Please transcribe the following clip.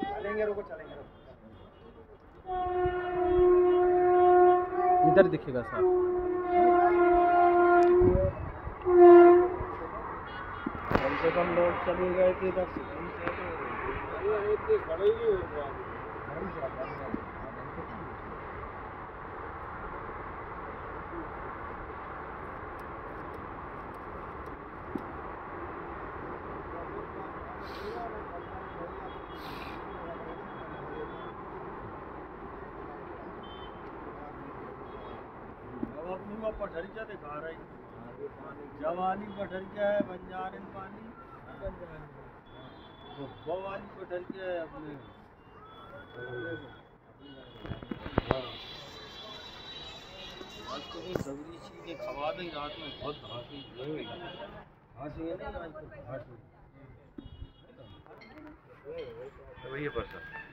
चलेंगे रुको चलेंगे रुको। इधर दिखेगा सर। कम से कम लोग चले गए थे दस से। खड़े ही हो अपनी पठरिया दिखा रही जवानी पठरिया है पानी तो पठरिया है अपने आज चीज़ें खवा दें रात में बहुत घासी घासी है आज तो वही है पर सर